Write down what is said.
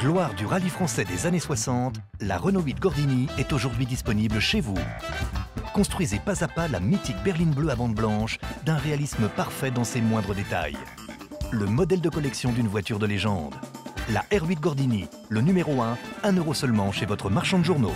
Gloire du rallye français des années 60, la Renault 8 Gordini est aujourd'hui disponible chez vous. Construisez pas à pas la mythique berline bleue à bande blanche d'un réalisme parfait dans ses moindres détails. Le modèle de collection d'une voiture de légende. La R8 Gordini, le numéro 1, 1 euro seulement chez votre marchand de journaux.